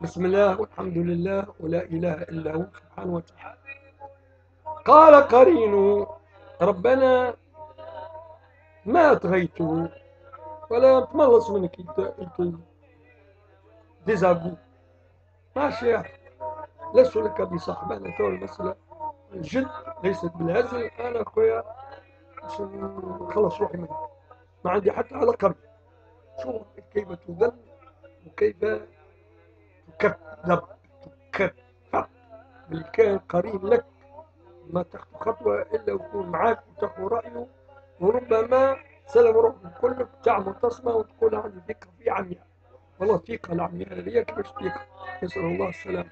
بسم الله والحمد لله ولا إله إلا هو سبحانه وتعالى. قال قرينه ربنا ما أطغيته ولا تملص منك ديزاغو ماشي لست لك بصاحب أنا تو المسألة الجد ليست بالهزل. أنا أخويا خلص روحي منك. ما عندي حتى على قرية شوف كيف تذل وكيف تكذب تكذب اللي كان قريب لك ما تاخذ خطوة إلا ويكون معاك وتاخذ رأيه. وربما سلم روحك كلك تعمل تصمة وتقول عندي ذكر في عمياء. والله ثقة العمياء هذه كيفاش ثقة نسأل الله السلامة.